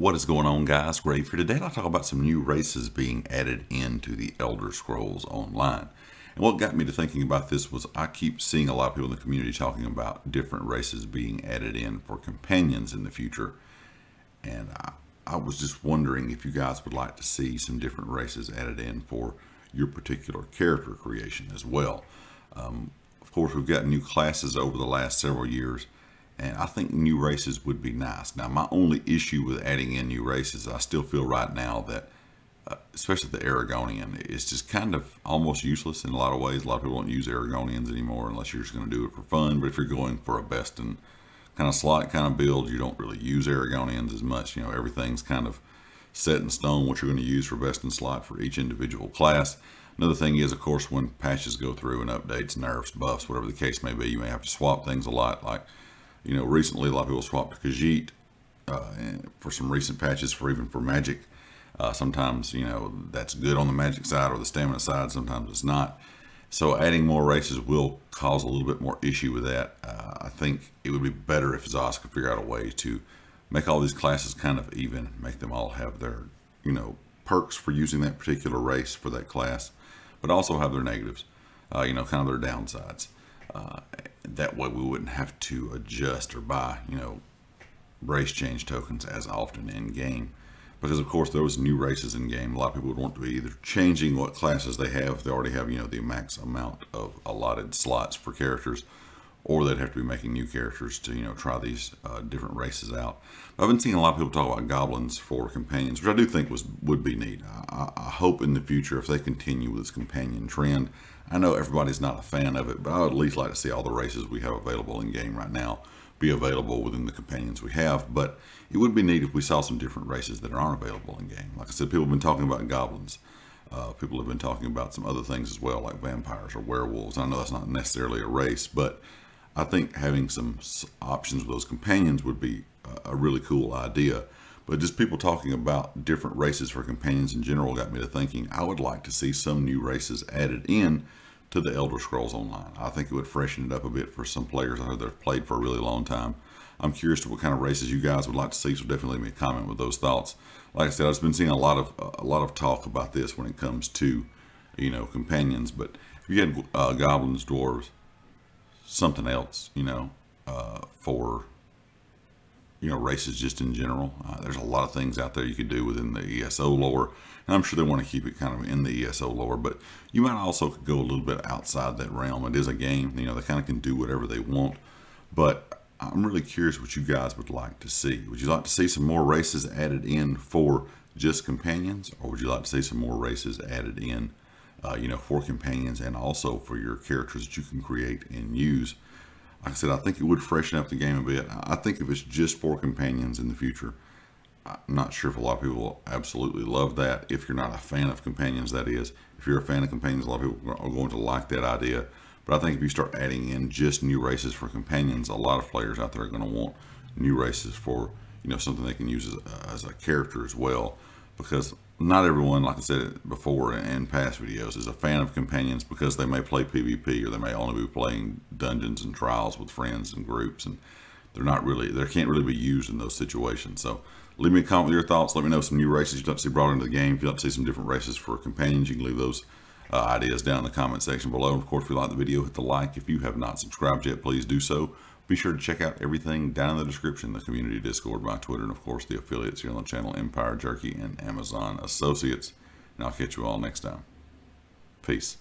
What is going on guys? Grave here. Today I'll talk about some new races being added into the Elder Scrolls Online. And what got me to thinking about this was I keep seeing a lot of people in the community talking about different races being added in for companions in the future. And I, I was just wondering if you guys would like to see some different races added in for your particular character creation as well. Um, of course, we've got new classes over the last several years and I think new races would be nice. Now, my only issue with adding in new races, I still feel right now that, uh, especially the Argonian, is just kind of almost useless in a lot of ways. A lot of people don't use Argonians anymore unless you're just going to do it for fun. But if you're going for a best and kind of slot kind of build, you don't really use Argonians as much. You know, everything's kind of set in stone what you're going to use for best and slot for each individual class. Another thing is, of course, when patches go through and updates, nerfs, buffs, whatever the case may be, you may have to swap things a lot. Like you know, recently a lot of people swapped Khajiit uh, for some recent patches for even for Magic. Uh, sometimes, you know, that's good on the Magic side or the Stamina side. Sometimes it's not. So adding more races will cause a little bit more issue with that. Uh, I think it would be better if ZOS could figure out a way to make all these classes kind of even, make them all have their, you know, perks for using that particular race for that class, but also have their negatives, uh, you know, kind of their downsides. Uh, that way we wouldn't have to adjust or buy, you know, race change tokens as often in game. Because of course there was new races in game. A lot of people would want to be either changing what classes they have. They already have, you know, the max amount of allotted slots for characters. Or they'd have to be making new characters to, you know, try these uh, different races out. But I've been seeing a lot of people talk about goblins for companions, which I do think was would be neat. I, I hope in the future, if they continue with this companion trend, I know everybody's not a fan of it, but I would at least like to see all the races we have available in game right now be available within the companions we have. But it would be neat if we saw some different races that aren't available in game. Like I said, people have been talking about goblins. Uh, people have been talking about some other things as well, like vampires or werewolves. I know that's not necessarily a race, but I think having some options with those companions would be a really cool idea. But just people talking about different races for companions in general got me to thinking I would like to see some new races added in to the Elder Scrolls Online. I think it would freshen it up a bit for some players out there that have played for a really long time. I'm curious to what kind of races you guys would like to see, so definitely leave me a comment with those thoughts. Like I said, I've been seeing a lot of a lot of talk about this when it comes to, you know, companions. But if you had uh, goblins, dwarves, something else, you know, uh, for you know, races just in general. Uh, there's a lot of things out there you could do within the ESO lore, and I'm sure they want to keep it kind of in the ESO lore, but you might also go a little bit outside that realm. It is a game, you know, they kind of can do whatever they want, but I'm really curious what you guys would like to see. Would you like to see some more races added in for just companions, or would you like to see some more races added in, uh, you know, for companions and also for your characters that you can create and use? like I said, I think it would freshen up the game a bit. I think if it's just for companions in the future, I'm not sure if a lot of people will absolutely love that. If you're not a fan of companions, that is. If you're a fan of companions, a lot of people are going to like that idea. But I think if you start adding in just new races for companions, a lot of players out there are going to want new races for, you know, something they can use as, as a character as well. Because not everyone, like I said before in past videos, is a fan of companions because they may play PvP or they may only be playing dungeons and trials with friends and groups, and they're not really, they can't really be used in those situations. So leave me a comment with your thoughts. Let me know some new races you'd like to see brought into the game. If you'd like to see some different races for companions, you can leave those uh, ideas down in the comment section below. And of course, if you like the video, hit the like. If you have not subscribed yet, please do so. Be sure to check out everything down in the description, the community Discord, my Twitter, and of course the affiliates here on the channel, Empire Jerky and Amazon Associates. And I'll catch you all next time. Peace.